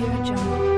Audio Jungle.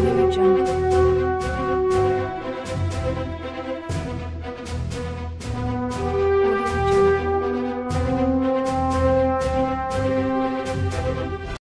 Spirit Jungle.